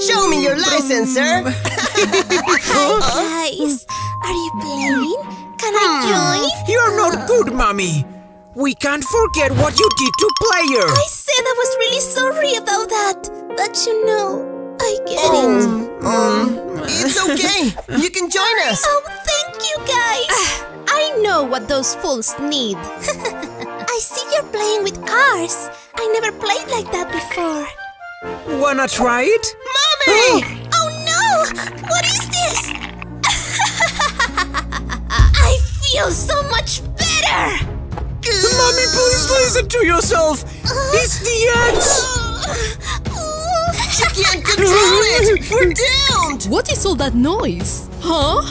Show me your license, sir. Hi, Guys, are you playing? Can I hmm. join? You're not good, mommy. We can't forget what you did to player. I said I was really sorry about that, but you know, I get it. Um, it's okay. You can join us. Oh, thank you guys. I know what those fools need. I see you're playing with cars. I never played like that before. Wanna try it? Mommy! Oh no! What is this? I feel so much better! Mommy, please listen to yourself. It's the end. She can't control it. We're doomed. What is all that noise? Huh?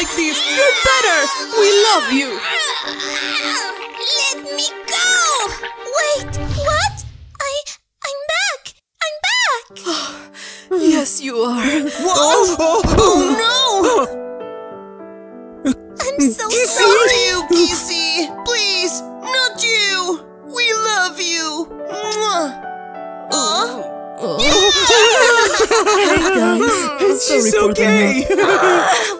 Like this! You're better! We love you! Let me go! Wait, what? I I'm back! I'm back! Yes, you are. What? Oh no! I'm so Not sorry! you, Kissy! Please, not you! We love you! Mwah. Uh? Hey guys, sorry She's for the okay. mess.